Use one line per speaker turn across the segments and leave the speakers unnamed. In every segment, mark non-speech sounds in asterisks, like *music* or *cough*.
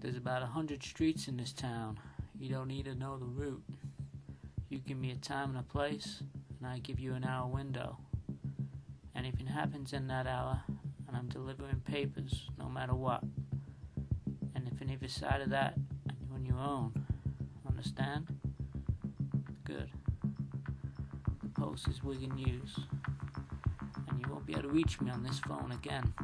There's about a hundred streets in this town. You don't need to know the route. You give me a time and a place, and I give you an hour window. Anything happens in that hour, and I'm delivering papers, no matter what. And if on either side of that, you're on your own. Understand? Good. The post is Wigan News, and you won't be able to reach me on this phone again.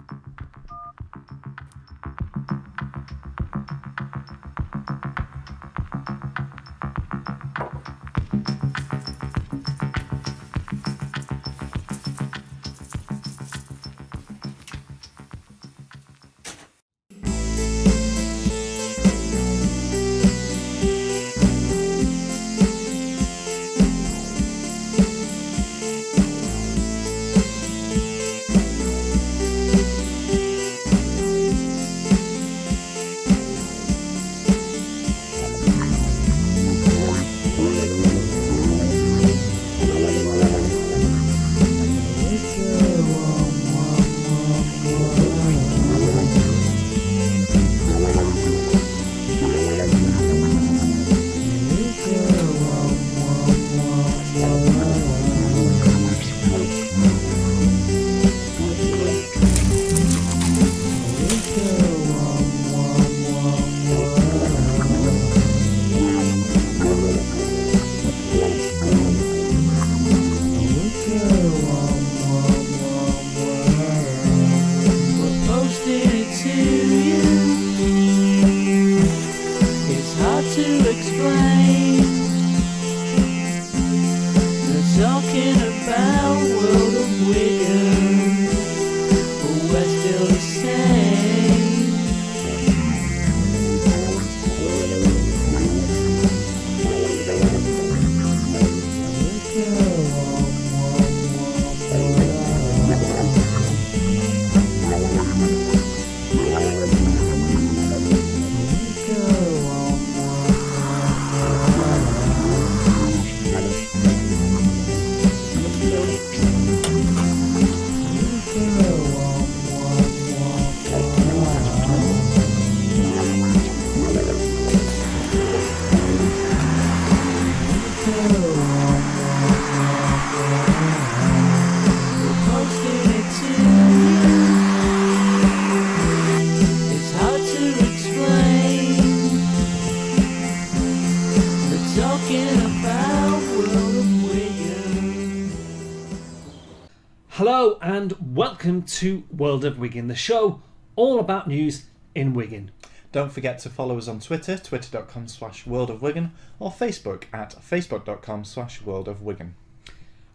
Welcome to World of Wigan, the show all about news in Wigan.
Don't forget to follow us on Twitter, twitter.com slash world of Wigan, or Facebook at facebook.com slash world of Wigan.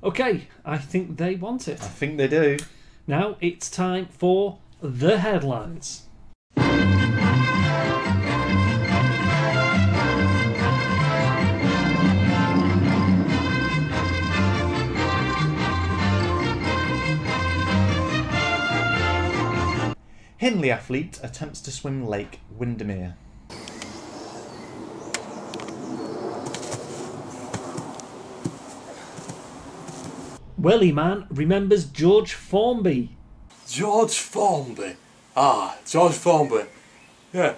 Okay, I think they want it.
I think they do.
Now it's time for the headlines.
Hindley athlete attempts to swim Lake Windermere.
Welly man remembers George Formby.
George Formby. Ah, George Formby. Yeah.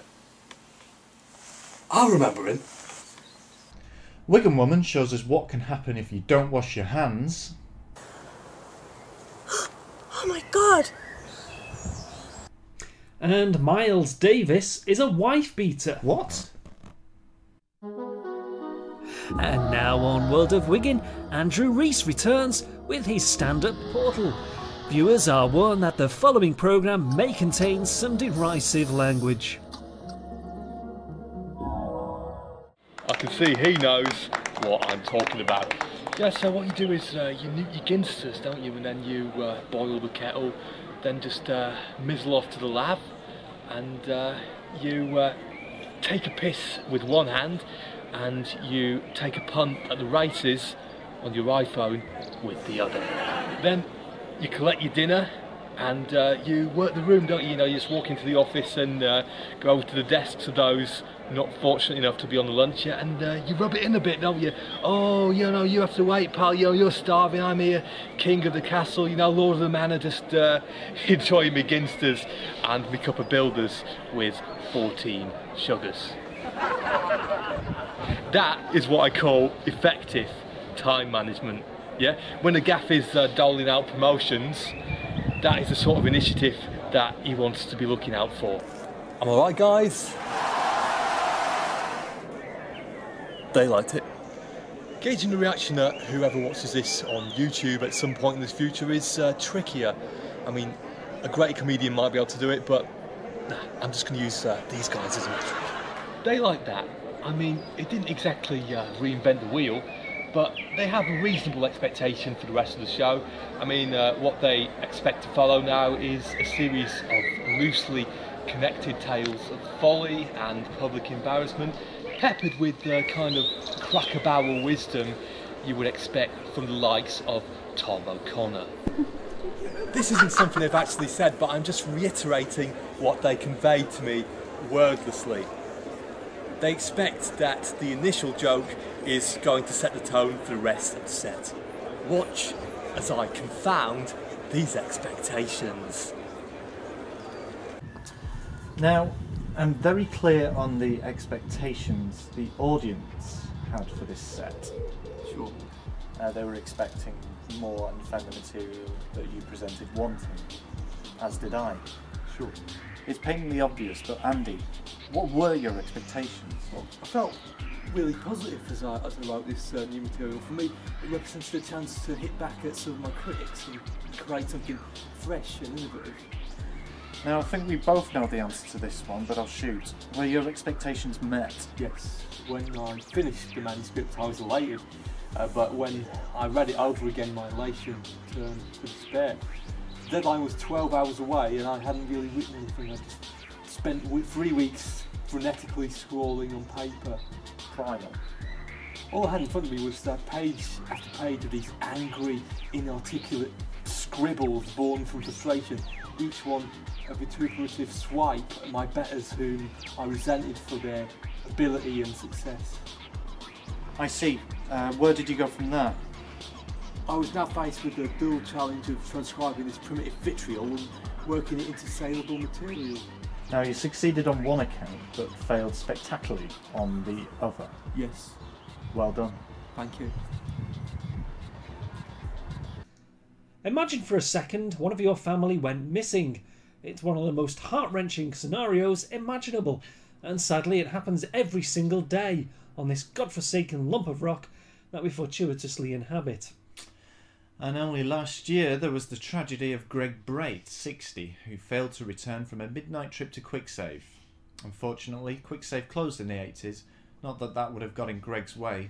I remember him.
Wigan woman shows us what can happen if you don't wash your hands. *gasps*
Oh my god!
And Miles Davis is a wife beater.
What?
And now on World of Wigan, Andrew Rees returns with his stand up portal. Viewers are warned that the following programme may contain some derisive language.
I can see he knows what I'm talking about. Yeah, so what you do is uh, you nuke your ginsters, don't you? And then you uh, boil the kettle, then just uh, mizzle off to the lav, and uh, you uh, take a piss with one hand, and you take a punt at the races on your iPhone with the other. Then you collect your dinner, and uh, you work the room, don't you? You know, you just walk into the office and uh, go over to the desks of those not fortunate enough to be on the lunch yet, and uh, you rub it in a bit, don't you? Oh, you know, you have to wait, pal. You know, you're starving. I'm here, king of the castle. You know, lord of the manor, just uh, *laughs* enjoying me ginsters and my cup of builders with 14 sugars. *laughs* That is what I call effective time management. Yeah, when the gaff is uh, doling out promotions, that is the sort of initiative that he wants to be looking out for. I'm alright, guys. They liked it. Gauging the reaction that whoever watches this on YouTube at some point in the future is uh, trickier. I mean, a great comedian might be able to do it, but nah, I'm just going to use uh, these guys as a metric. They like that. I mean, it didn't exactly uh, reinvent the wheel, but they have a reasonable expectation for the rest of the show. I mean, uh, what they expect to follow now is a series of loosely connected tales of folly and public embarrassment, peppered with the kind of cracker barrel wisdom you would expect from the likes of Tom O'Connor. This isn't something they've actually said, but I'm just reiterating what they conveyed to me wordlessly. They expect that the initial joke is going to set the tone for the rest of the set. Watch as I confound these expectations.
Now, I'm very clear on the expectations the audience had for this set.
Sure.
Uh, they were expecting more and found the material that you presented wanting, as did I.
Sure.
It's painfully obvious, but Andy, what were your expectations?
I felt really positive as I, as I wrote this uh, new material. For me, it represented a chance to hit back at some of my critics and create something fresh and innovative.
Now, I think we both know the answer to this one, but I'll shoot. Were your expectations met?
Yes, when I finished the manuscript, I was elated, uh, but when I read it over again, my elation turned to despair. The deadline was 12 hours away, and I hadn't really written anything. I just spent three weeks frenetically scrawling on paper.
Primal.
All I had in front of me was that page after page of these angry, inarticulate scribbles born from frustration, each one a vituperative swipe at my betters whom I resented for their ability and success.
I see. Uh, where did you go from there?
I was now faced with the dual challenge of transcribing this primitive vitriol and working it into saleable material.
Now, you succeeded on one account, but failed spectacularly on the other.
Yes,
Well done.
thank you.
Imagine for a second one of your family went missing. It's one of the most heart wrenching scenarios imaginable, and sadly, it happens every single day on this godforsaken lump of rock that we fortuitously inhabit.
And only last year there was the tragedy of Greg Brait, 60, who failed to return from a midnight trip to Quicksave. Unfortunately, Quicksave closed in the 80s, not that that would have got in Greg's way.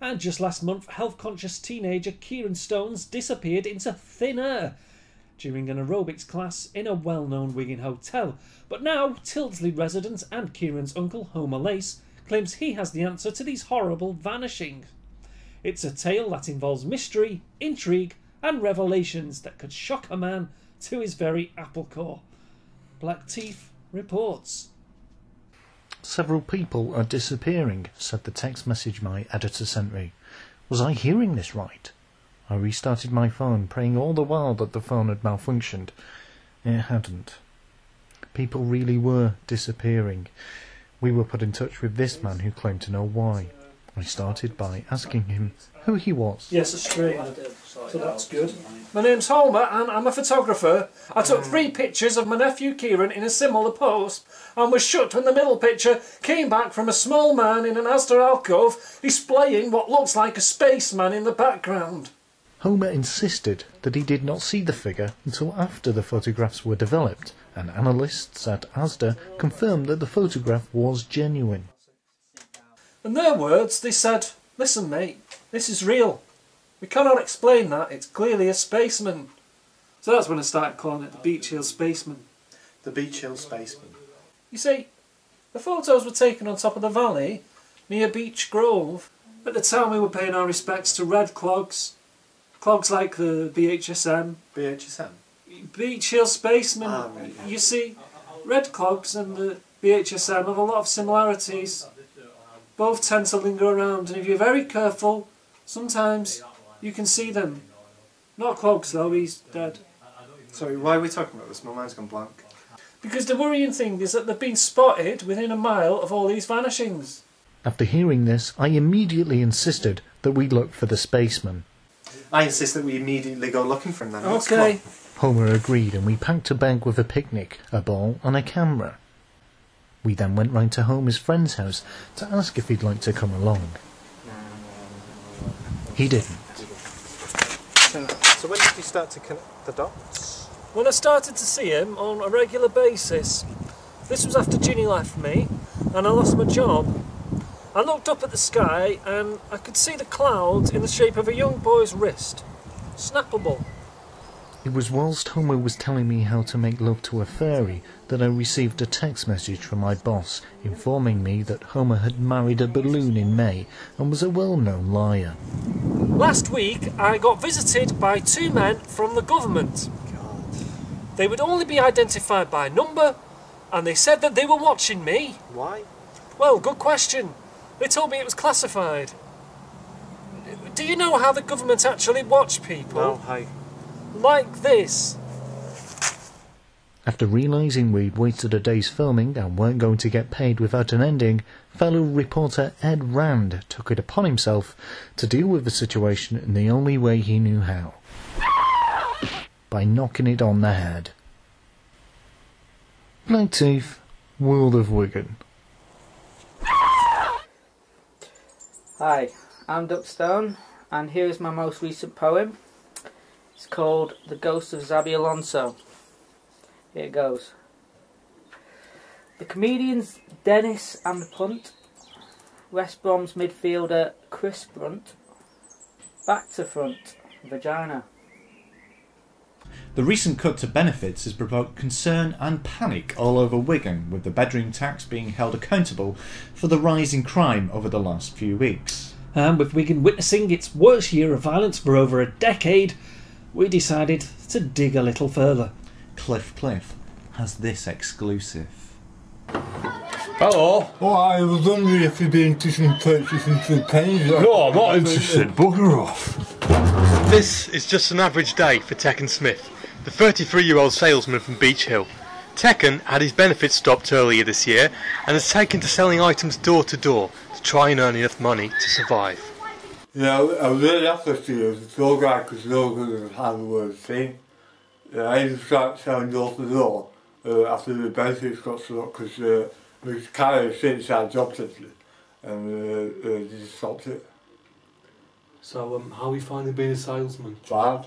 And just last month, health conscious teenager Kieran Stones disappeared into thin air during an aerobics class in a well known Wigan hotel. But now, Tyldesley resident and Kieran's uncle, Homer Lace, claims he has the answer to these horrible vanishings. It's a tale that involves mystery, intrigue, and revelations that could shock a man to his very apple core. Black Teeth reports.
Several people are disappearing, said the text message my editor sent me. Was I hearing this right? I restarted my phone, praying all the while that the phone had malfunctioned. It hadn't. People really were disappearing. We were put in touch with this man who claimed to know why. I started by asking him who he was.
Yes, a Australia. So that's good. My name's Homer and I'm a photographer. I took three pictures of my nephew Kieran in a similar pose and was shocked when the middle picture came back from a small man in an ASDA alcove displaying what looks like a spaceman in the background.
Homer insisted that he did not see the figure until after the photographs were developed, and analysts at ASDA confirmed that the photograph was genuine.
In their words, they said, Listen, mate, this is real. We cannot explain that. It's clearly a spaceman. So that's when I started calling it the Beech Hill Spaceman.
The Beech Hill Spaceman.
You see, the photos were taken on top of the valley, near Beech Grove. At the time, we were paying our respects to red clogs, clogs like the BHSM.
BHSM?
Beech Hill Spaceman.
Ah, right, yeah.
You see, Red Clogs and the BHSM have a lot of similarities. Both tend to linger around, and if you're very careful, sometimes you can see them. Not Clogs though, he's dead.
Sorry, why are we talking about this? My mind's gone blank.
Because the worrying thing is that they've been spotted within a mile of all these vanishings.
After hearing this, I immediately insisted that we look for the spaceman.
I insist that we immediately go looking for him then.
Okay.
Homer agreed, and we packed a bag with a picnic, a ball, and a camera. We then went round to Homer's friend's house to ask if he'd like to come along. He didn't.
So when did you start to connect the dots?
When I started to see him on a regular basis, this was after Ginny left me and I lost my job. I looked up at the sky and I could see the clouds in the shape of a young boy's wrist. Snappable.
It was whilst Homer was telling me how to make love to a fairy that I received a text message from my boss informing me that Homer had married a balloon in May and was a well-known liar.
Last week I got visited by two men from the government. God. They would only be identified by number and they said that they were watching me.
Why?
Well, good question. They told me it was classified. Do you know how the government actually watch people?
No, hi.
Like this.
After realising we'd wasted a day's filming and weren't going to get paid without an ending, fellow reporter Ed Rand took it upon himself to deal with the situation in the only way he knew how. By knocking it on the head. Blackteeth, World of Wigan.
Hi, I'm Duck Stone, and here is my most recent poem. It's called The Ghost of Xabi Alonso. Here it goes. The comedians Dennis and the Punt, West Brom's midfielder Chris Brunt, back to front, vagina.
The recent cut to benefits has provoked concern and panic all over Wigan, with the bedroom tax being held accountable for the rise in crime over the last few weeks.
Um, And with Wigan witnessing its worst year of violence for over a decade, we decided to dig a little further.
Cliff Cliff has this exclusive.
Hello.
Oh, I was wondering if you'd be interested in purchasing some pennies.
No, I'm not interested. Bugger off. This is just an average day for Tekken Smith, the 33 year old salesman from Beech Hill. Tekken had his benefits stopped earlier this year and has taken to selling items door to door to try and earn enough money to survive.
Yeah, I was really after you as a tour guide because no good at how the word seen. Yeah, I just started selling door to door uh, after the benefits got stopped because uh, my car had since had job centre and uh, uh, just stopped it.
So, um, how are you finding being a salesman?
Bad,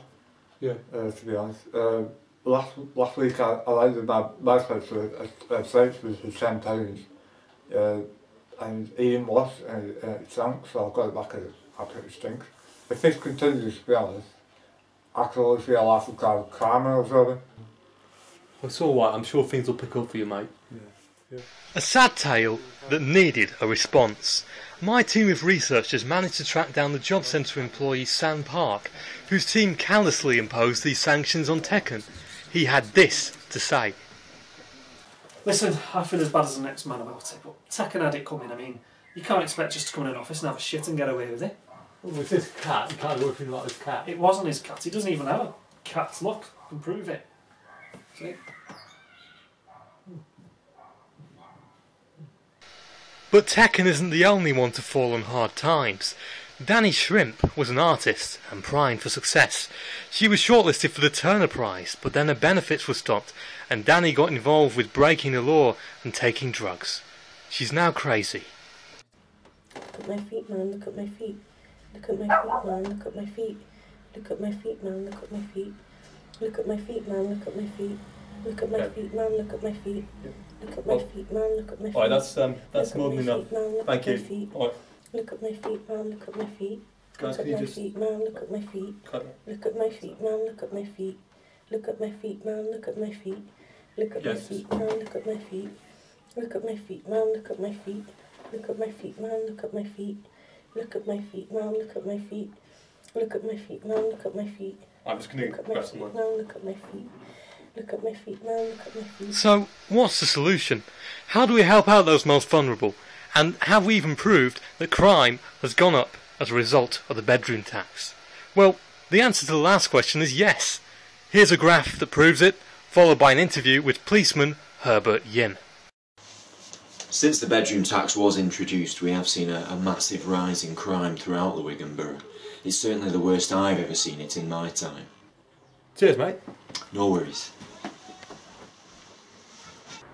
Yeah.
uh, to be honest. Uh, last last week I, I landed my my for a, place was for ten pounds. Uh, and Ian was and uh, it sank, so I got it back and I think it stinks. If this continues, to be honest, I could always feel like a kind of karma or something.
It's alright, I'm sure things will pick up for you, mate.
A sad tale that needed a response. My team of researchers managed to track down the job centre employee Sam Park, whose team callously imposed these sanctions on Tekken. He had this to say.
Listen, I feel as bad as the next man about it, but Tekken had it coming. I mean, you can't expect just to come in an office and have a shit and get away with it.
With this cat, you can't do anything like this cat.
It wasn't his cat. He doesn't even have a cat. Look, I can prove it. See?
But Tekken isn't the only one to fall on hard times. Danny Shrimp was an artist and primed for success. She was shortlisted for the Turner Prize, but then her benefits were stopped, and Danny got involved with breaking the law and taking drugs. She's now crazy.
Look at my feet, man. Look at my feet. Look at my feet, man. Look at my feet. Look at my feet, man. Look at my feet. Look at my feet, man. Look at my feet. Look at my
Okay.
feet, man. Look at my feet. Look at my
Well,
feet, man. Look at my feet.
Alright, that's um, that's
Look
more than enough.
feet, man. Look
Thank
at my
you.
Look at my feet, man. Look at my feet.
guys,
Look
can
at
you
my
just
feet, man. Look at my feet. Look at my feet, man. Look at my feet. Look at my feet, man. Look at my feet. Look at my feet, man. Look at my feet. Look at my feet, man. Look at my feet. Look at my feet, man. Look at my feet. Look at my feet, man. Look at my feet. Look at my feet, man. Look at my feet.
I'm just gonna
Look at my feet,
someone.
man. Look at my feet.
Look at my feet, man. Look at my feet.
So, what's the solution? How do we help out those most vulnerable? And have we even proved that crime has gone up as a result of the bedroom tax? Well, the answer to the last question is yes. Here's a graph that proves it, followed by an interview with policeman Herbert Yin.
Since the bedroom tax was introduced, we have seen a, a massive rise in crime throughout the Wigan Borough. It's certainly the worst I've ever seen it in my time.
Cheers, mate.
No worries.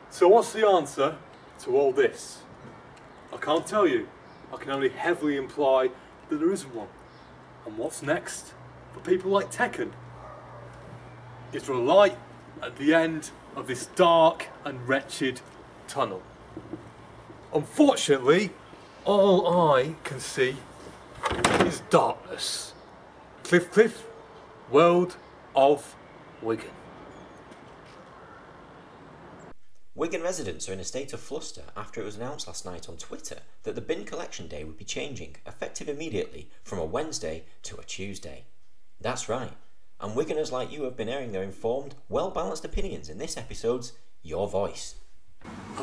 So what's the answer to all this? I can't tell you. I can only heavily imply that there isn't one. And what's next for people like Tekken? Is there a light at the end of this dark and wretched tunnel? Unfortunately, all I can see is darkness. Cliff Cliff, World of Wigan.
Wigan residents are in a state of fluster after it was announced last night on Twitter that the bin collection day would be changing, effective immediately, from a Wednesday to a Tuesday. That's right, and Wiganers like you have been airing their informed, well balanced opinions in this episode's Your Voice.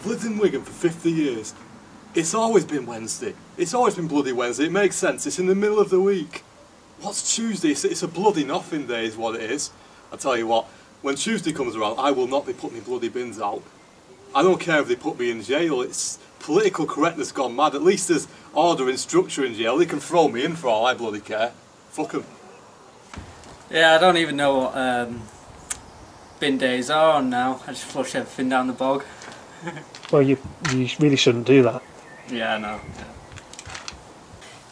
I've lived in Wigan for 50 years. It's always been Wednesday. It's always been bloody Wednesday. It makes sense. It's in the middle of the week. What's Tuesday? It's, it's a bloody nothing day, is what it is. I tell you what, when Tuesday comes around, I will not be putting my bloody bins out. I don't care if they put me in jail. It's political correctness gone mad. At least there's order and structure in jail. They can throw me in for all I bloody care. Fuck 'em.
Yeah, I don't even know what um, bin days are on now. I just flush everything down the bog.
Well, you you really shouldn't do that.
Yeah, I know.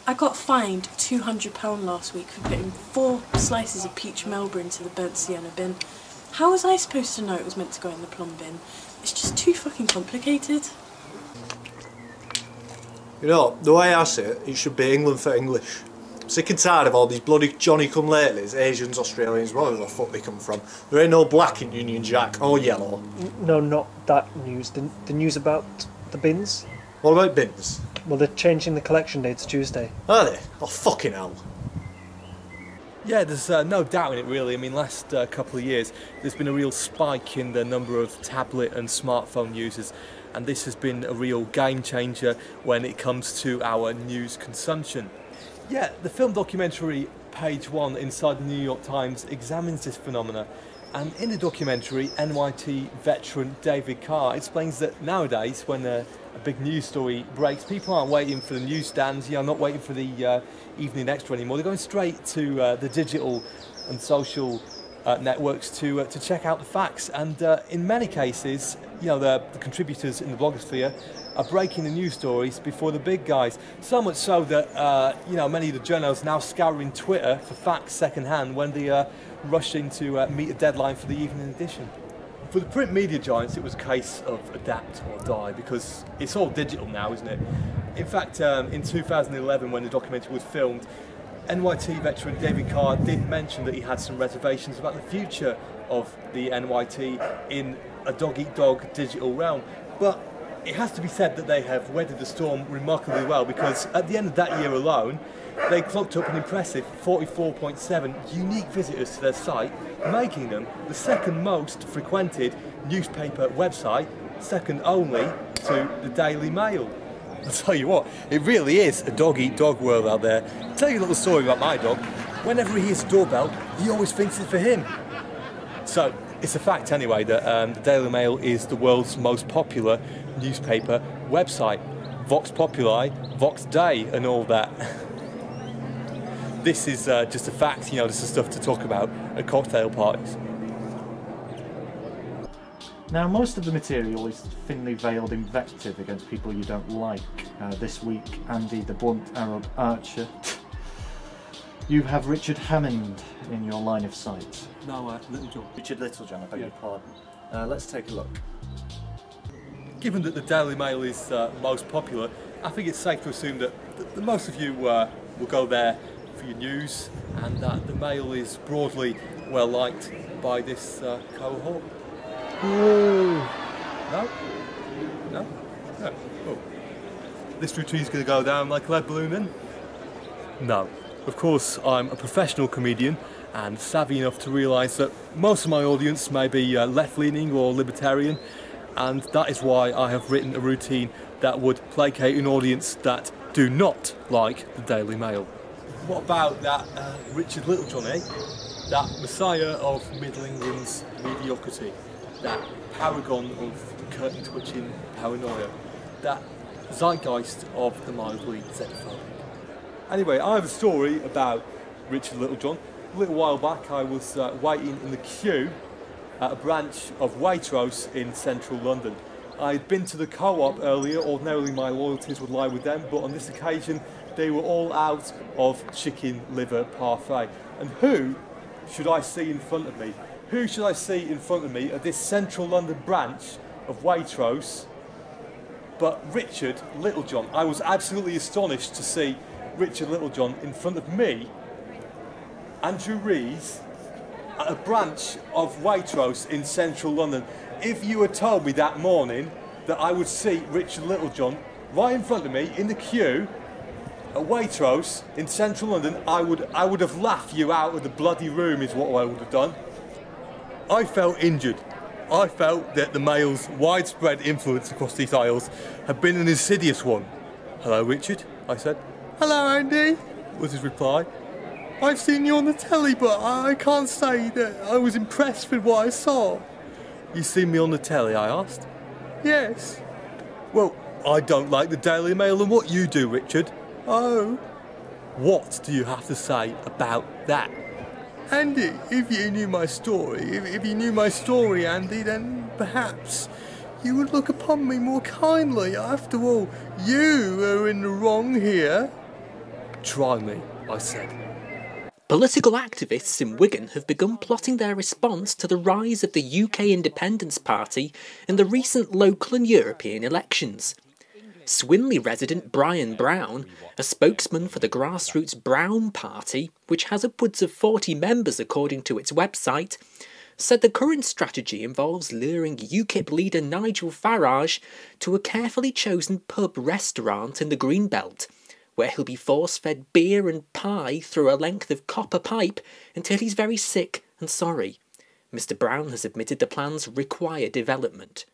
I got fined £200 last week for putting four slices of peach Melba into the burnt sienna bin. How was I supposed to know it was meant to go in the plum bin? It's just too fucking complicated.
You know, the way I see it, it should be England for English. Sick and tired of all these bloody Johnny come latelys, Asians, Australians, wherever the fuck they come from. There ain't no black in Union Jack or yellow.
No, not that news. The, the news about the bins.
What about bins?
Well, they're changing the collection date to Tuesday.
Are they? Oh, fucking hell.
Yeah, there's uh, no doubt in it really. I mean, last uh, couple of years, there's been a real spike in the number of tablet and smartphone users, and this has been a real game changer when it comes to our news consumption. Yeah, the film documentary Page One inside the New York Times examines this phenomena. And in the documentary, NYT veteran David Carr explains that nowadays, when a, a big news story breaks, people aren't waiting for the newsstands, you know, not waiting for the uh, evening extra anymore. They're going straight to uh, the digital and social uh, networks to uh, to check out the facts. And uh, in many cases, you know, the, the contributors in the blogosphere are breaking the news stories before the big guys. So much so that uh, you know many of the journalists now scouring Twitter for facts secondhand when they uh, rushing to uh, meet a deadline for the evening edition. For the print media giants, it was a case of adapt or die because it's all digital now, isn't it? In fact, um, in 2011, when the documentary was filmed, NYT veteran David Carr did mention that he had some reservations about the future of the NYT in a dog eat dog digital realm. But it has to be said that they have weathered the storm remarkably well because at the end of that year alone, they clocked up an impressive 44.7 unique visitors to their site, making them the second most frequented newspaper website, second only to the Daily Mail. *laughs* I'll tell you what, it really is a dog eat dog world out there. I'll tell you a little story about my dog. Whenever he hears a doorbell, he always thinks it's for him. So, it's a fact anyway that um, the Daily Mail is the world's most popular newspaper website. Vox Populi, Vox Dei, and all that. *laughs* this is uh, just a fact, you know, this is stuff to talk about at cocktail parties.
Now, most of the material is thinly veiled invective against people you don't like. Uh, this week, Andy the Blunt Arab Archer. You have Richard Hammond in your line of sight.
No, uh, Littlejohn.
Richard Littlejohn, I beg
Yeah.
your pardon. Uh, let's take a look.
Given that the Daily Mail is uh, most popular, I think it's safe to assume that, that, that most of you uh, will go there for your news and that the Mail is broadly well liked by this uh, cohort. No? No? No. Oh. This routine's going to go down like lead balloon? No. Of course, I'm a professional comedian and savvy enough to realise that most of my audience may be uh, left leaning or libertarian, and that is why I have written a routine that would placate an audience that do not like the Daily Mail. What about that uh, Richard Littlejohn, eh? That messiah of Middle England's mediocrity, that paragon of curtain twitching paranoia, that zeitgeist of the mildly xenophobic. Anyway, I have a story about Richard Littlejohn. A little while back, I was uh, waiting in the queue at a branch of Waitrose in central London. I'd been to the co-op earlier, ordinarily my loyalties would lie with them, but on this occasion they were all out of chicken liver parfait. And who should I see in front of me? Who should I see in front of me at this central London branch of Waitrose but Richard Littlejohn. I was absolutely astonished to see Richard Littlejohn in front of me, Andrew Rees, at a branch of Waitrose in central London. If you had told me that morning that I would see Richard Littlejohn right in front of me in the queue at Waitrose in central London, I would, I would have laughed you out of the bloody room, is what I would have done. I felt injured. I felt that the Mail's widespread influence across these aisles had been an insidious one. Hello, Richard, I said. Hello, Andy, was his reply. I've seen you on the telly, but I can't say that I was impressed with what I saw. You seen me on the telly, I asked. Yes. Well, I don't like the Daily Mail and what you do, Richard. Oh. What do you have to say about that? Andy, if you knew my story, if, if you knew my story, Andy, then perhaps you would look upon me more kindly. After all, you are in the wrong here. Try me, I said.
Political activists in Wigan have begun plotting their response to the rise of the UK Independence Party in the recent local and European elections. Swinley resident Brian Brown, a spokesman for the grassroots Brown Party, which has upwards of 40 members according to its website, said the current strategy involves luring UKIP leader Nigel Farage to a carefully chosen pub restaurant in the Greenbelt, where he'll be force fed beer and pie through a length of copper pipe until he's very sick and sorry. Mr. Brown has admitted the plans require development.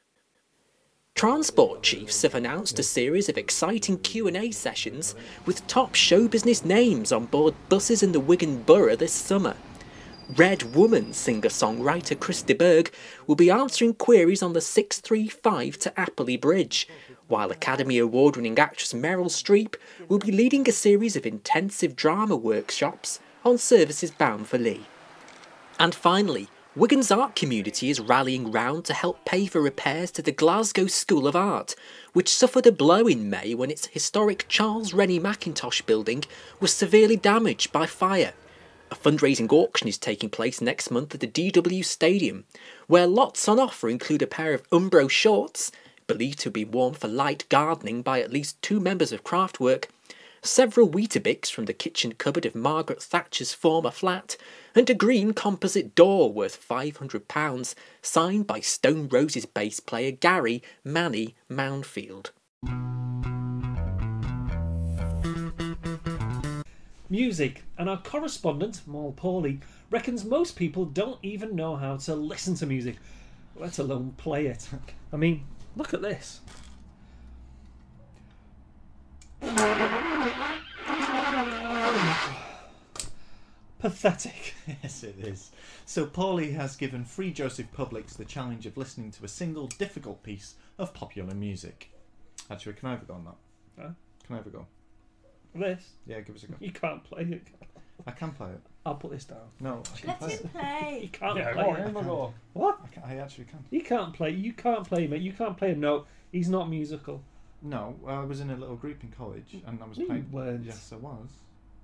Transport chiefs have announced a series of exciting Q&A sessions with top show business names on board buses in the Wigan Borough this summer. Red Woman singer-songwriter Chris de Burgh will be answering queries on the 635 to Appley Bridge, while Academy Award-winning actress Meryl Streep will be leading a series of intensive drama workshops on services bound for Leigh. And finally, Wigan's art community is rallying round to help pay for repairs to the Glasgow School of Art, which suffered a blow in May when its historic Charles Rennie Mackintosh building was severely damaged by fire. A fundraising auction is taking place next month at the DW Stadium, where lots on offer include a pair of Umbro shorts, believed to be worn for light gardening by at least two members of Kraftwerk, several Weetabix from the kitchen cupboard of Margaret Thatcher's former flat, and a green composite door worth £500, signed by Stone Roses bass player Gary Mani Mounfield.
Music, and our correspondent, Mal Pawley, reckons most people don't even know how to listen to music, let alone play it. I mean, look at this. Pathetic. *laughs*
Yes, it is. So Paulie has given Free Joseph Publix the challenge of listening to a single difficult piece of popular music. Actually, can I have a go on that?
Huh?
Can I have a go?
This?
Yeah, give us a go.
You can't play it.
I can play it.
I'll put this down.
No, I can
Let
play
him
it.
play. *laughs*
You can't
Yeah,
play
go on,
it.
have a go.
What?
I, can, I actually can.
You can't play. You can't play, mate. You can't play a note. He's not musical.
No, I was in a little group in college and I was
You
playing.
weren't.
Yes, I was.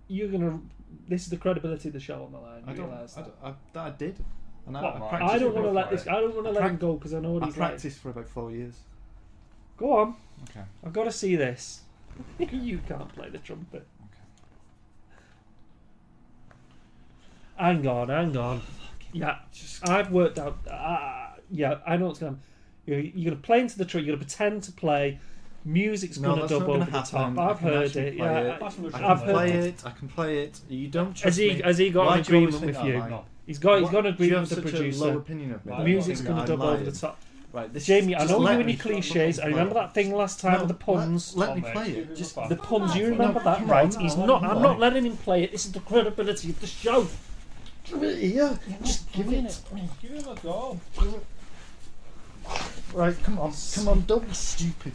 You're gonna. This is the credibility of the show on the line.
I
You
don't.
realise
I,
that?
don't- I, that I did. And I, I, practiced
I don't want to let this. I don't want to
I
let
prac-
him go because I know what
I
he's like.
practiced for about four years.
Go on.
Okay.
I've got to see this. *laughs* you can't play the trumpet. Hang on, hang on. Yeah, I've worked out. Uh, yeah, I know what's going to You're, you're going to play into the tree. You're going to pretend to play
Music's
No,
gonna
that's
dub
not
over
gonna
the
happen.
top.
I
I've
can
heard
actually
it.
play
Yeah,
it.
I-
I can
I've heard
play
it.
it. I can play it. You don't
Has
trust
he
me.
has he got
Why
an
do you always
agreement with
think
you?
that, Mike?
He's got he's
Why-
got an
do you
agreement
have
with the
such a
producer.
low opinion of me?
The
that
music's
you
gonna
think
dub
I'm
over the top.
Right, this
Jamie, I
just
know
let
you and
me-
your cliches. I remember that thing last time
No,
with the puns.
Let, let me play it. Just
the puns. You remember
No,
that,
come
right?
on,
He's
no,
not. I'm
on.
not letting him play it. This is the credibility of the show.
Give it here. Just give it.
Give him a go.
Right, come on, come on, don't be stupid.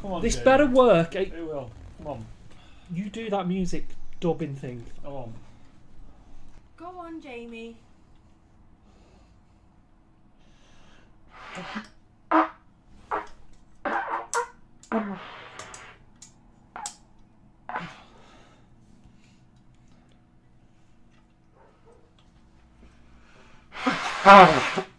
Come on,
This
Jamie.
better work. eh?
It will. Come on.
You do that music dubbing thing.
Come on.
Go on, Jamie.
And *laughs*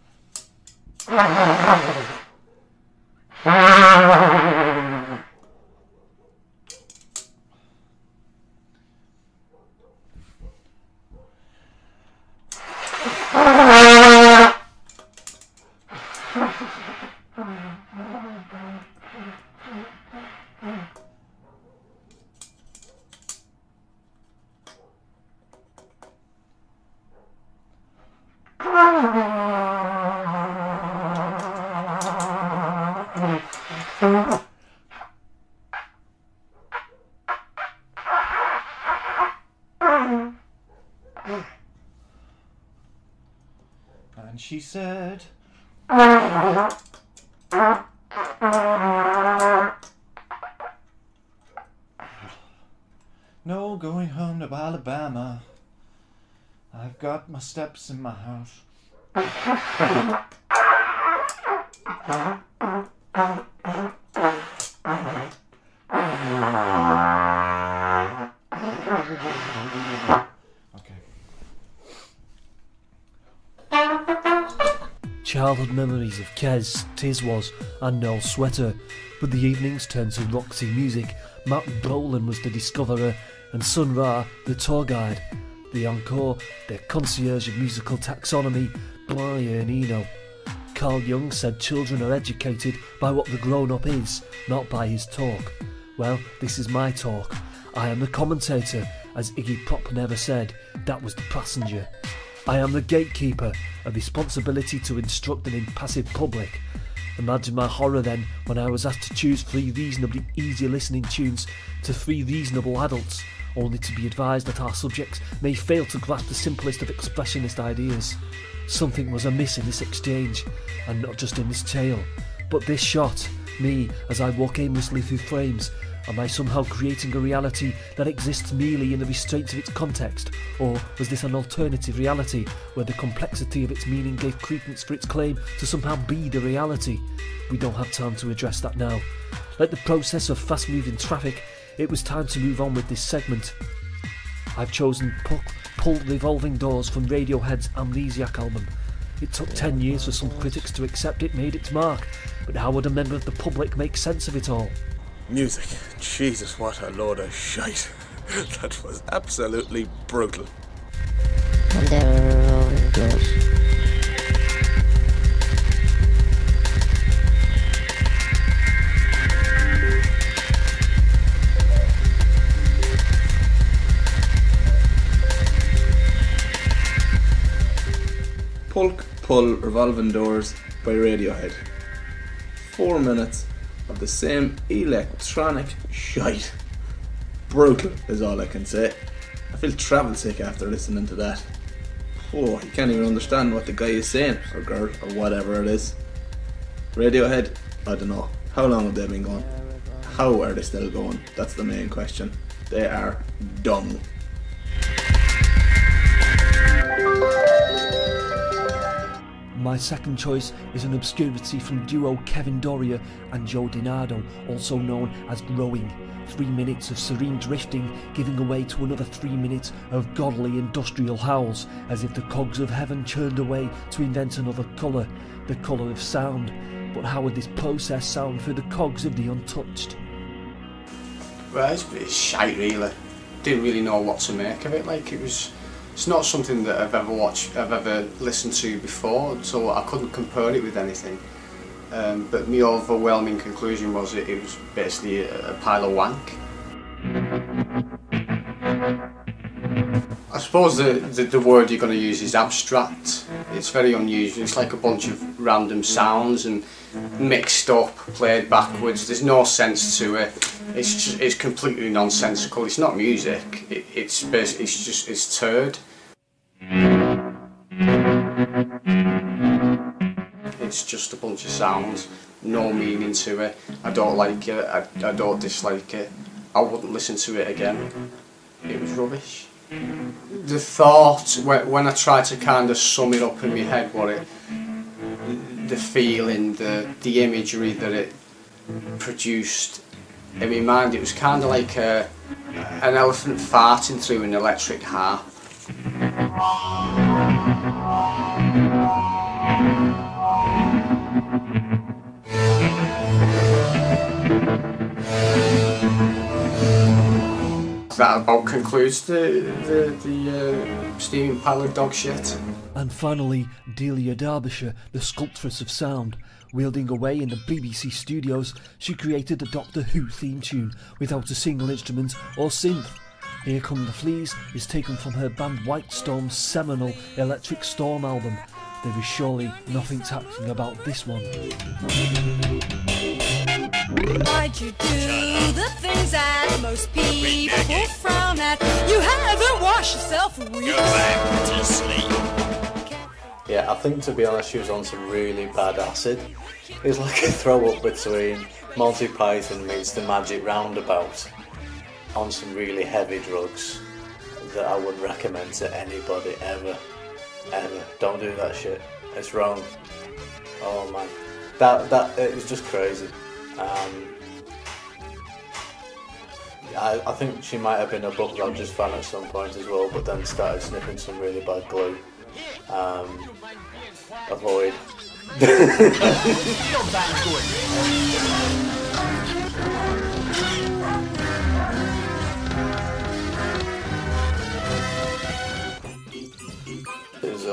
steps in my house.
Childhood memories of Kes, Tiswas, and Noel Sweater, but the evenings turned to Roxy music. Marc Bolan was the discoverer, and Sun Ra the tour guide. The encore, their concierge of musical taxonomy, Brian Eno. Carl Jung said children are educated by what the grown up is, not by his talk. Well, this is my talk. I am the commentator, as Iggy Pop never said, that was the passenger. I am the gatekeeper, a responsibility to instruct an impassive public. Imagine my horror then when I was asked to choose three reasonably easy listening tunes to three reasonable adults, only to be advised that our subjects may fail to grasp the simplest of expressionist ideas. Something was amiss in this exchange, and not just in this tale, but this shot, me as I walk aimlessly through frames. Am I somehow creating a reality that exists merely in the restraints of its context? Or was this an alternative reality where the complexity of its meaning gave credence for its claim to somehow be the reality? We don't have time to address that now. Like the process of fast moving traffic, it was time to move on with this segment. I've chosen Pulk, Pull Revolving Doors from Radiohead's Amnesiac album. It took 10 years for some critics to accept it made its mark, but how would a member of the public make sense of it all?
Music. Jesus, what a load of shite. *laughs* that was absolutely brutal. Pulk Pull Revolving Doors by Radiohead. Four minutes of the same electronic shite. Brutal is all I can say. I feel travel sick after listening to that. Oh, you can't even understand what the guy is saying, or girl, or whatever it is. Radiohead, I don't know. How long have they been going? How are they still going? That's the main question. They are dumb.
My second choice is an obscurity from duo Kevin Doria and Joe DeNardo, also known as Growing. Three minutes of serene drifting, giving way to another three minutes of godly industrial howls, as if the cogs of heaven churned away to invent another colour, the colour of sound. But how would this process sound through the cogs of the untouched?
Well, it's, it's shite really. Didn't really know what to make of it. Like it was, it's not something that I've ever watched, I've ever listened to before, so I couldn't compare it with anything. Um, but my overwhelming conclusion was it, it was basically a, a pile of wank. I suppose the, the, the word you're going to use is abstract. It's very unusual. It's like a bunch of random sounds and mixed up, played backwards. There's no sense to it. It's just, it's completely nonsensical. It's not music. It, it's it's just it's turd. It's just a bunch of sounds, no meaning to it. I don't like it. I, I don't dislike it. I wouldn't listen to it again. It was rubbish. The thought when, when I try to kind of sum it up in my head, what it, the feeling, the the imagery that it produced in my mind, it was kind of like a, an elephant farting through an electric harp. That about concludes the the, the uh, steaming pile of dog shit.
And finally, Delia Derbyshire, the sculptress of sound. Wielding away in the BBC studios, she created the Doctor Who theme tune without a single instrument or synth. Here Come the Fleas is taken from her band White Storm's seminal Electric Storm album. There is surely nothing taxing about this one.
Why'd you do the things that most people frown at? You haven't washed yourself for weeks. Go back to sleep.
Yeah, I think to be honest, she was on some really bad acid. It was like a throw up between Monty Python meets the Magic Roundabout on some really heavy drugs that I wouldn't recommend to anybody ever. Ever. Don't do that shit. It's wrong. Oh man. That that it was just crazy. Um, I, I think she might have been a Buck Rogers fan at some point as well, but then started sniffing some really bad glue. Um, avoid. *laughs*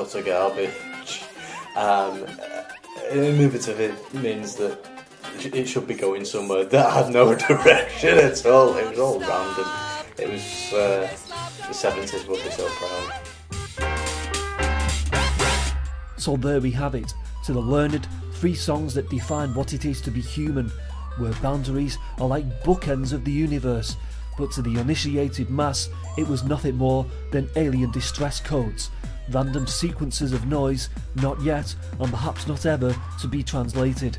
utter garbage. Um, innovative it means that it should be going somewhere that had no *laughs* direction at all. It was all random. It was uh, the 70s would be so proud.
So there we have it. To the learned, three songs that define what it is to be human, where boundaries are like bookends of the universe. But to the uninitiated mass, it was nothing more than alien distress codes, random sequences of noise, not yet, and perhaps not ever, to be translated.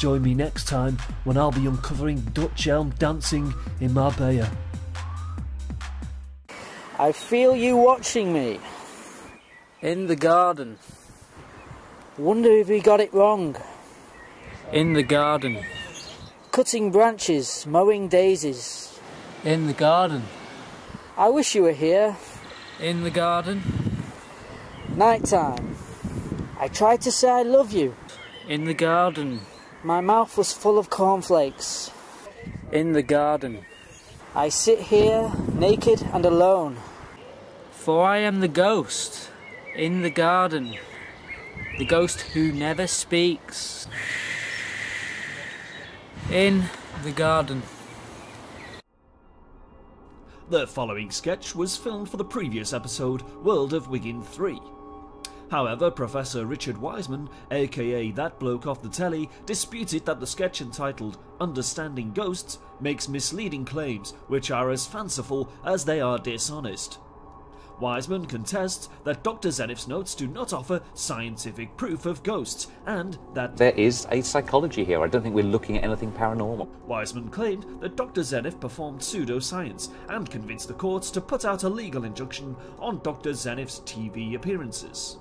Join me next time when I'll be uncovering Dutch elm dancing in Marbella.
I feel you watching me. In the garden. Wonder if we got it wrong. In the garden. Cutting branches, mowing daisies. In the garden. I wish you were here. In the garden. Night time. I tried to say I love you. In the garden. My mouth was full of cornflakes. In the garden. I sit here, naked and alone. For I am the ghost. In the garden. The ghost who never speaks. In the garden.
The following sketch was filmed for the previous episode, World of Wigan 3. However, Professor Richard Wiseman, aka That Bloke Off the Telly, disputed that the sketch entitled Understanding Ghosts makes misleading claims which are as fanciful as they are dishonest. Wiseman contests that Dr. Zenith's notes do not offer scientific proof of ghosts and that
There is a psychology here. I don't think we're looking at anything paranormal.
Wiseman claimed that Dr. Zenith performed pseudoscience and convinced the courts to put out a legal injunction on Dr. Zenith's TV appearances.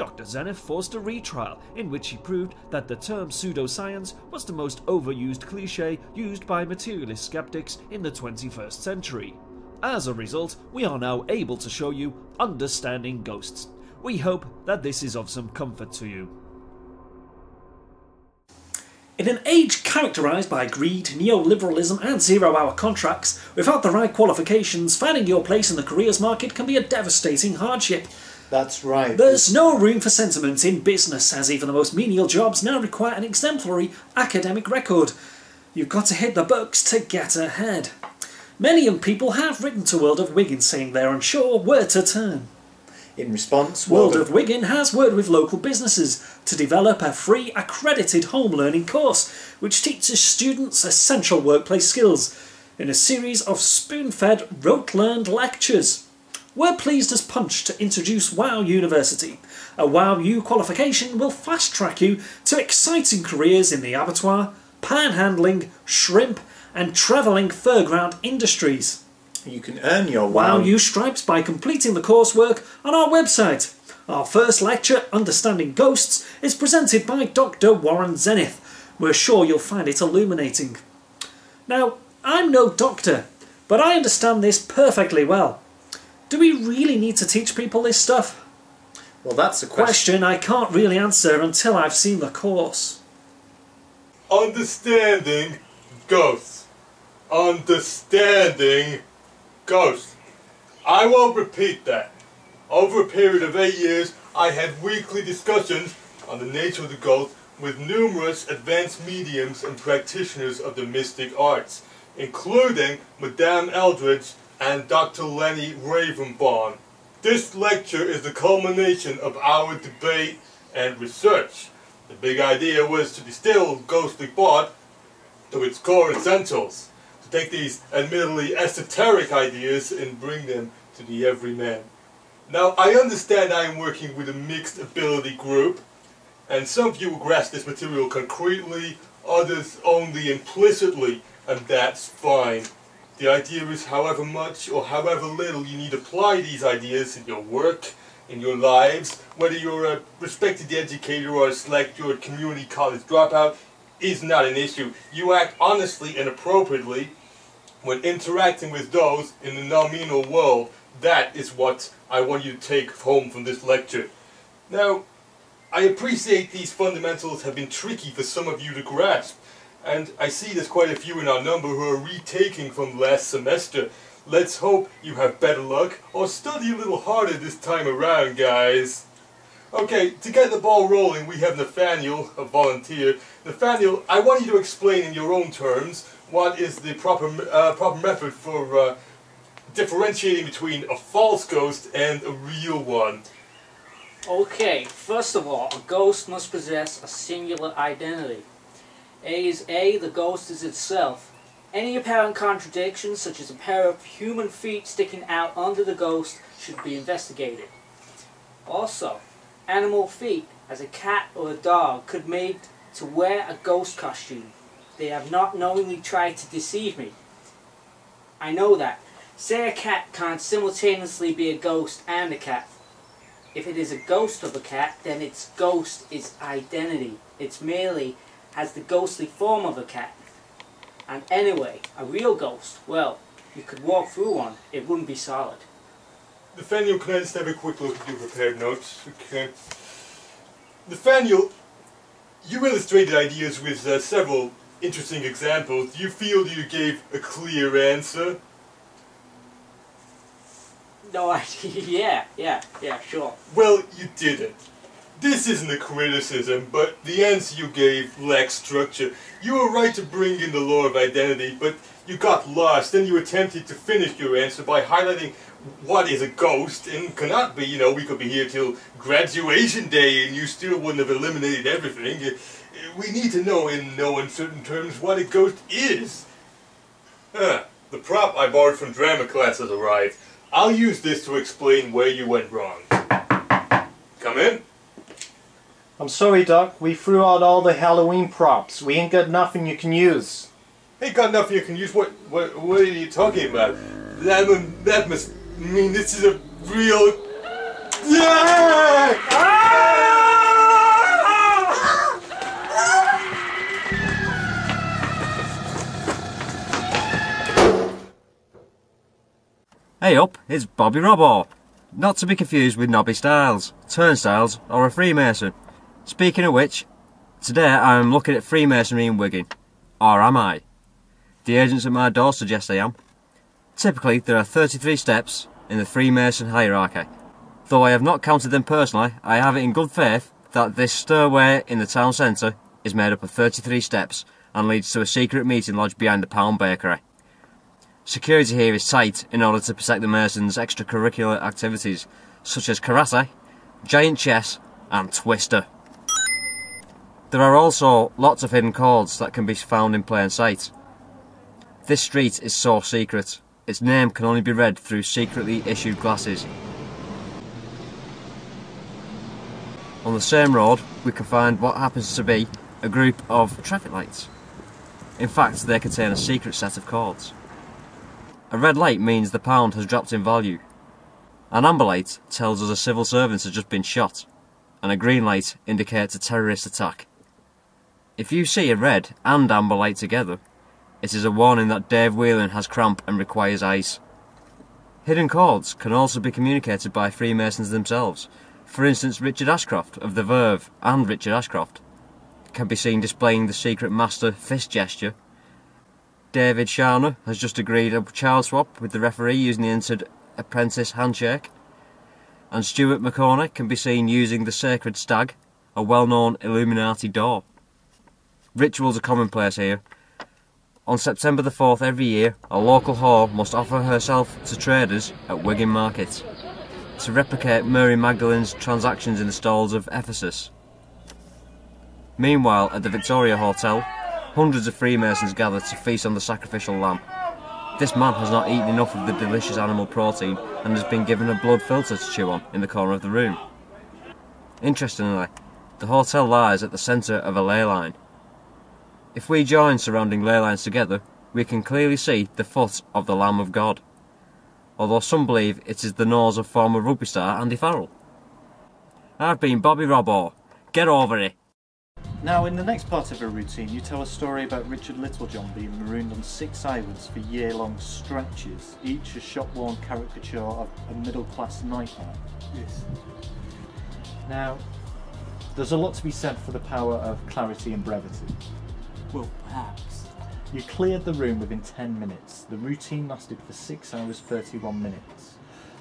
Dr. Zenith forced a retrial in which he proved that the term pseudoscience was the most overused cliche used by materialist skeptics in the 21st century. As a result, we are now able to show you Understanding Ghosts. We hope that this is of some comfort to you.
In an age characterised by greed, neoliberalism, and zero hour contracts, without the right qualifications, finding your place in the careers market can be a devastating hardship.
That's right.
There's no room for sentiment in business, as even the most menial jobs now require an exemplary academic record. You've got to hit the books to get ahead. Many young people have written to World of Wigan saying they're unsure where to turn.
In response,
World of Wigan has worked with local businesses to develop a free accredited home learning course which teaches students essential workplace skills in a series of spoon fed, rote learned lectures. We're pleased as Punch to introduce WOW University. A WOW U qualification will fast track you to exciting careers in the abattoir, panhandling, shrimp, and travelling fairground industries.
You can earn your
WOW
WOW.
U stripes by completing the coursework on our website. Our first lecture, Understanding Ghosts, is presented by Dr. Warren Zenith. We're sure you'll find it illuminating. Now, I'm no doctor, but I understand this perfectly well. Do we really need to teach people this stuff?
Well, that's a
question I can't really answer until I've seen the course.
Understanding ghosts. Understanding ghosts. I won't repeat that. Over a period of eight years, I had weekly discussions on the nature of the ghost with numerous advanced mediums and practitioners of the mystic arts, including Madame Eldridge and Dr. Lenny Ravenbaum. This lecture is the culmination of our debate and research. The big idea was to distill ghostly thought to its core essentials, to take these admittedly esoteric ideas and bring them to the everyman. Now, I understand I am working with a mixed ability group, and some of you will grasp this material concretely, others only implicitly, and that's fine. The idea is however much or however little you need to apply these ideas in your work, in your lives, whether you're a respected educator or a select or a community college dropout, is not an issue. You act honestly and appropriately when interacting with those in the nominal world. That is what I want you to take home from this lecture. Now, I appreciate these fundamentals have been tricky for some of you to grasp, and I see there's quite a few in our number who are retaking from last semester. Let's hope you have better luck, or study a little harder this time around, guys. Okay, to get the ball rolling, we have Nathaniel, a volunteer. Nathaniel, I want you to explain in your own terms what is the proper uh, proper method for uh, differentiating between a false ghost and a real one.
Okay, first of all, a ghost must possess a singular identity. A is A, the ghost is itself. Any apparent contradictions, such as a pair of human feet sticking out under the ghost, should be investigated. Also, animal feet, as a cat or a dog, could made to wear a ghost costume. They have not knowingly tried to deceive me. I know that. Say a cat can't simultaneously be a ghost and a cat. If it is a ghost of a cat, then its ghost is identity. It's merely has the ghostly form of a cat. And anyway, a real ghost, well, you could walk through one, it wouldn't be solid.
Nathaniel, can I just have a quick look at your prepared notes? Okay. Nathaniel, you illustrated ideas with uh, several interesting examples. Do you feel you gave a clear answer?
No *laughs* idea. yeah, yeah, yeah, sure.
Well, you didn't. This isn't a criticism, but the answer you gave lacks structure. You were right to bring in the law of identity, but you got lost. Then you attempted to finish your answer by highlighting what is a ghost and cannot be. You know, we could be here till graduation day and you still wouldn't have eliminated everything. Uh, We need to know in no uncertain terms what a ghost is. Huh. The prop I borrowed from drama class has arrived. I'll use this to explain where you went wrong. Come in.
I'm sorry, Doc. We threw out all the Halloween props. We ain't got nothing you can use.
Ain't got nothing you can use. What? What? What are you talking about? That mu- that must mean this is a real. Yeah!
Hey up, it's Bobby Robbo. Not to be confused with Nobby Stiles, Turnstiles, or a Freemason. Speaking of which, today I am looking at Freemasonry in Wigan. Or am I? The agents at my door suggest I am. Typically, there are 33 steps in the Freemason hierarchy. Though I have not counted them personally, I have it in good faith that this stairway in the town centre is made up of 33 steps and leads to a secret meeting lodge behind the Pound Bakery. Security here is tight in order to protect the Masons' extracurricular activities, such as karate, giant chess, and twister. There are also lots of hidden codes that can be found in plain sight. This street is so secret, its name can only be read through secretly issued glasses. On the same road, we can find what happens to be a group of traffic lights. In fact, they contain a secret set of codes. A red light means the pound has dropped in value. An amber light tells us a civil servant has just been shot, and a green light indicates a terrorist attack. If you see a red and amber light together, it is a warning that Dave Whelan has cramp and requires ice. Hidden codes can also be communicated by Freemasons themselves. For instance, Richard Ashcroft of The Verve and Richard Ashcroft can be seen displaying the secret master fist gesture. David Sharner has just agreed a child swap with the referee using the entered apprentice handshake. And Stuart McCormick can be seen using the sacred stag, a well-known Illuminati door. Rituals are commonplace here. On September the 4th every year, a local whore must offer herself to traders at Wigan Market to replicate Mary Magdalene's transactions in the stalls of Ephesus. Meanwhile, at the Victoria Hotel, hundreds of Freemasons gather to feast on the sacrificial lamb. This man has not eaten enough of the delicious animal protein and has been given a blood filter to chew on in the corner of the room. Interestingly, the hotel lies at the centre of a ley line. If we join surrounding ley lines together, we can clearly see the foot of the Lamb of God, although some believe it is the nose of former rugby star Andy Farrell. I've been Bobby Robbo. Get over it.
Now, in the next part of our routine, you tell a story about Richard Littlejohn being marooned on six islands for year long stretches, each a shop worn caricature of a middle class nightmare.
Yes.
Now, there's a lot to be said for the power of clarity and brevity.
Well, perhaps.
You cleared the room within 10 minutes. The routine lasted for 6 hours 31 minutes.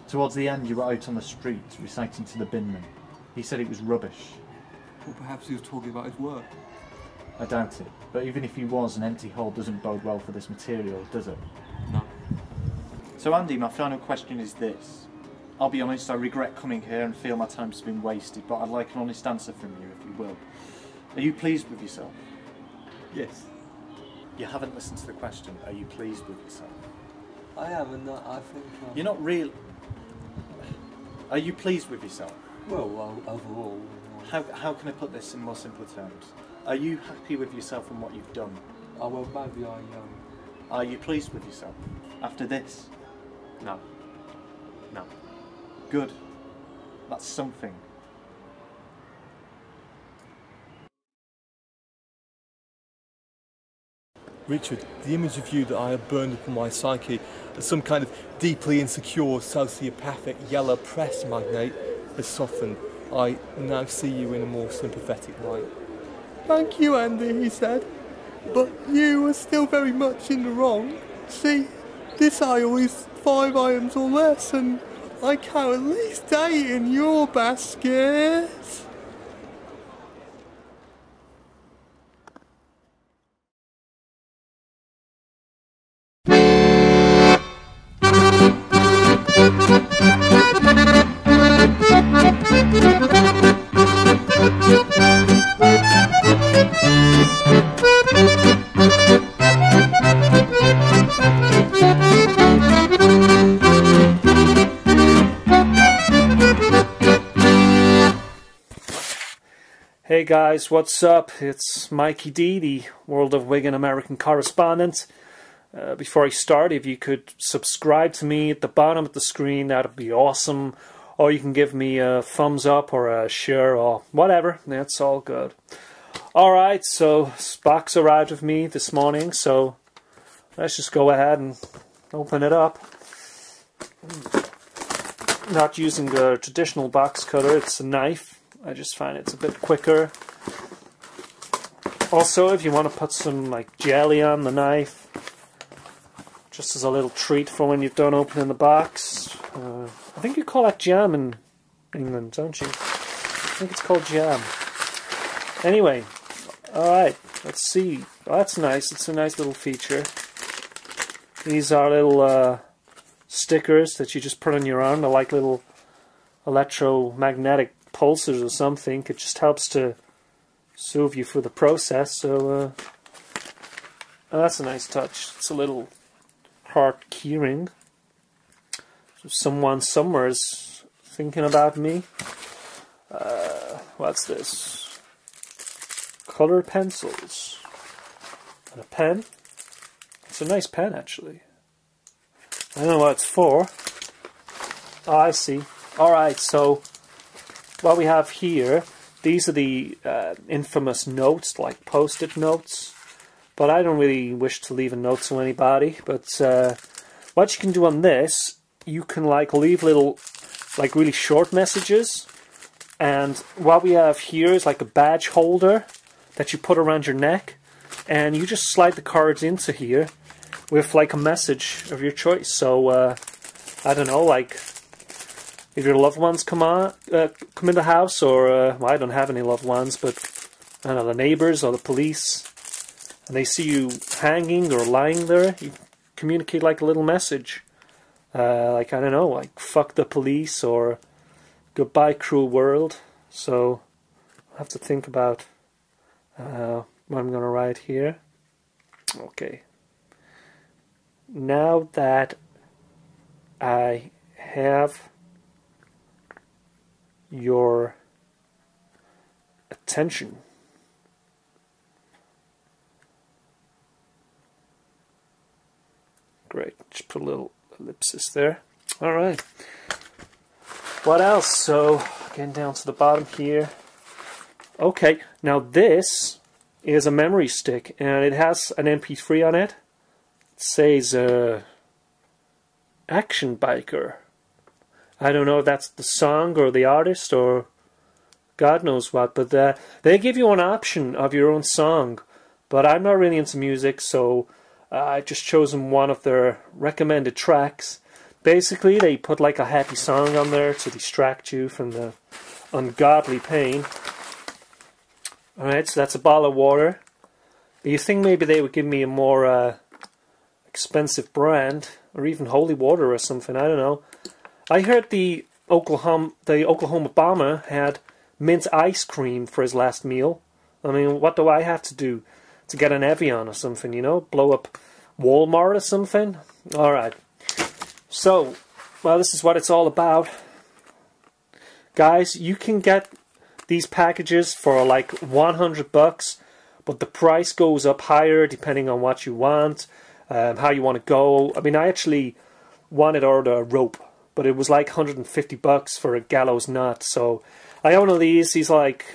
Towards the end, you were out on the street reciting to the binman. He said it was rubbish.
Well, perhaps he was talking about his work.
I doubt it. But even if he was, an empty hole doesn't bode well for this material, does it?
No.
So, Andy, my final question is this. I'll be honest, I regret coming here and feel my time's been wasted, but I'd like an honest answer from you, if you will. Are you pleased with yourself?
Yes.
You haven't listened to the question. Are you pleased with yourself?
I am, and I think. Um,
You're not real. Are you pleased with yourself?
Well, well, overall.
How, how can I put this in more simpler terms? Are you happy with yourself and what you've done?
Oh, well, maybe I. Um,
Are you pleased with yourself after this?
no.
No. Good. That's something.
Richard, the image of you that I have burned upon my psyche as some kind of deeply insecure, sociopathic, yellow press magnate has softened. I now see you in a more sympathetic light. Thank you, Andy, he said. But you are still very much in the wrong. See, this aisle is five items or less, and I count at least eight in your basket.
Guys, what's up? It's Mikey D, the World of Wigan American correspondent. Uh, before I start, if you could subscribe to me at the bottom of the screen, that'd be awesome. Or you can give me a thumbs up or a share or whatever. That's all good. Alright, so Spock's arrived with me this morning, so let's just go ahead and open it up. Not using the traditional box cutter, it's a knife. I just find it's a bit quicker. Also, if you want to put some like jelly on the knife, just as a little treat for when you've done opening the box. Uh, I think you call that jam in England, don't you? I think it's called Jam. Anyway, alright, let's see. Oh, that's nice. It's a nice little feature. These are little uh, stickers that you just put on your arm. They're like little electromagnetic pulses or something. It just helps to soothe you through the process. So uh, oh, that's a nice touch. It's a little heart keyring. So someone somewhere is thinking about me. Uh, what's this? Color pencils. And a pen. It's a nice pen actually. I don't know what it's for. Oh, I see. Alright, so what we have here, these are the uh, infamous notes, like post-it notes. But I don't really wish to leave a note to anybody. But uh, what you can do on this, you can like leave little, like really short messages. And what we have here is like a badge holder that you put around your neck. And you just slide the cards into here with like a message of your choice. So, uh, I don't know, like if your loved ones come on, uh, come in the house, or uh, well, I don't have any loved ones, but I don't know, the neighbors or the police, and they see you hanging or lying there, you communicate like a little message. Uh, like, I don't know, like, fuck the police or goodbye, cruel world. So, I have to think about uh, what I'm to write here. Okay. Now that I have your attention. Great, just put a little ellipsis there. All right. What else? So, getting down to the bottom here. Okay, now this is a memory stick, and it has an MP3 on it. It says uh, Action Biker. I don't know if that's the song or the artist or God knows what, but uh, they give you an option of your own song. But I'm not really into music, so uh, I just chosen one of their recommended tracks. Basically, they put like a happy song on there to distract you from the ungodly pain. Alright, so that's a bottle of water. You think maybe they would give me a more uh, expensive brand, or even holy water or something, I don't know. I heard the Oklahoma the Oklahoma bomber had mint ice cream for his last meal. I mean, what do I have to do to get an Evian or something? You know, blow up Walmart or something. All right. So, well, this is what it's all about, guys. You can get these packages for like 100 bucks, but the price goes up higher depending on what you want, um, how you want to go. I mean, I actually wanted to order a rope but it was like 150 bucks for a gallows nut. So I own one of these. These like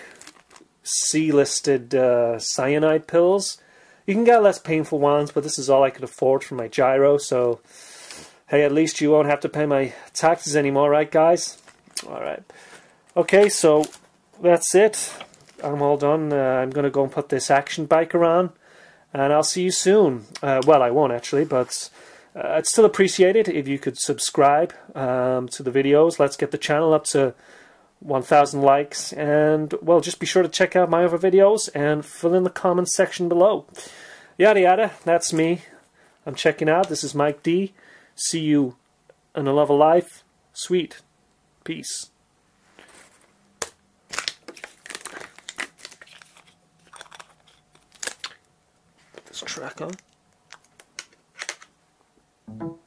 C-listed uh, cyanide pills. You can get less painful ones, but this is all I could afford for my giro. So hey, at least you won't have to pay my taxes anymore, right, guys? All right. Okay, so that's it. I'm all done. Uh, I'm gonna go and put this action biker on, and I'll see you soon. Uh, well, I won't actually, but. Uh, I'd still appreciate it if you could subscribe um, to the videos. Let's get the channel up to 1,000 likes. And, well, just be sure to check out my other videos and fill in the comments section below. Yada yada, that's me. I'm checking out. This is Mike D. See you in a love of life. Sweet. Peace. This track on. Ugh.